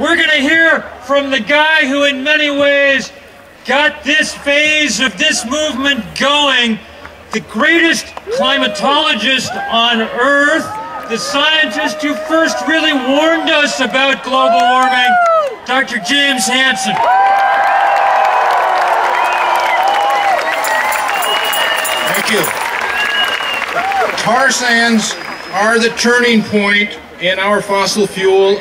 we're going to hear from the guy who, in many ways, got this phase of this movement going, the greatest climatologist on Earth, the scientist who first really warned us about global warming, Dr. James Hansen. Thank you. Tar sands are the turning point in our fossil fuel.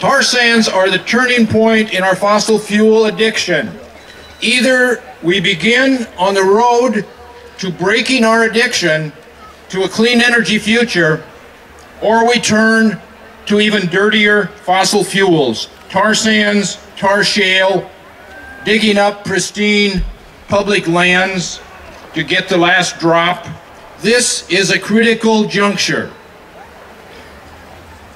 Tar sands are the turning point in our fossil fuel addiction. Either we begin on the road to breaking our addiction to a clean energy future, or we turn to even dirtier fossil fuels, tar sands, tar shale, digging up pristine public lands to get the last drop. This is a critical juncture.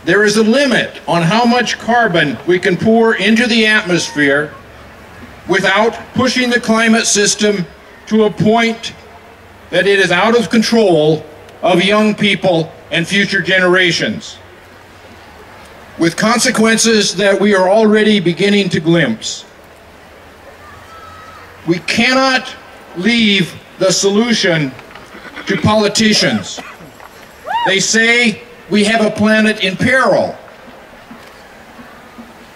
There is a limit on how much carbon we can pour into the atmosphere without pushing the climate system to a point that it is out of control of young people and future generations, with consequences that we are already beginning to glimpse. We cannot leave the solution to politicians. They say we have a planet in peril.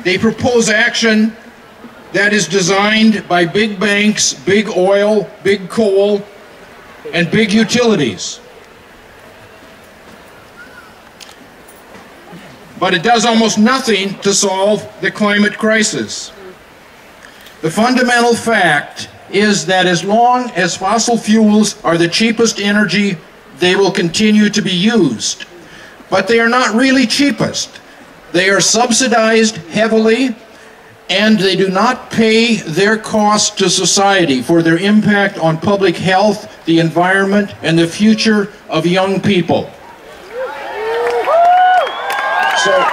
They propose action that is designed by big banks, big oil, big coal, and big utilities. But it does almost nothing to solve the climate crisis. The fundamental fact is that as long as fossil fuels are the cheapest energy, they will continue to be used. But they are not really cheapest. They are subsidized heavily and they do not pay their cost to society for their impact on public health, the environment, and the future of young people. So,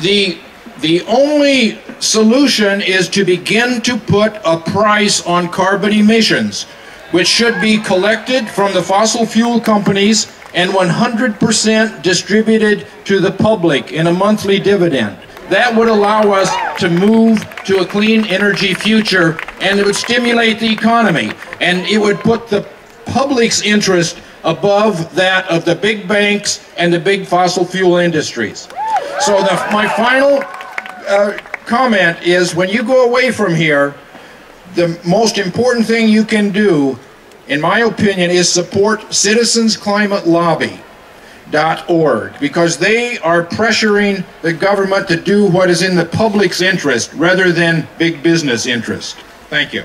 the, the only solution is to begin to put a price on carbon emissions, which should be collected from the fossil fuel companies and 100% distributed to the public in a monthly dividend. That would allow us to move to a clean energy future and it would stimulate the economy and it would put the public's interest above that of the big banks and the big fossil fuel industries. So the, my final uh, comment is when you go away from here, the most important thing you can do in my opinion, is support Citizens Climate Org because they are pressuring the government to do what is in the public's interest rather than big business interest. Thank you.